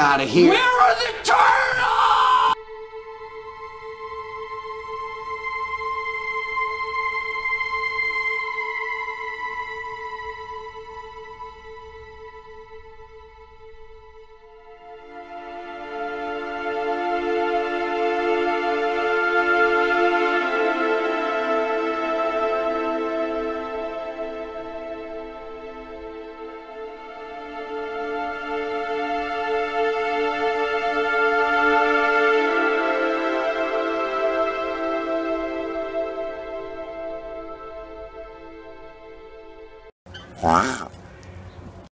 out of here. Where are the turtles? 哇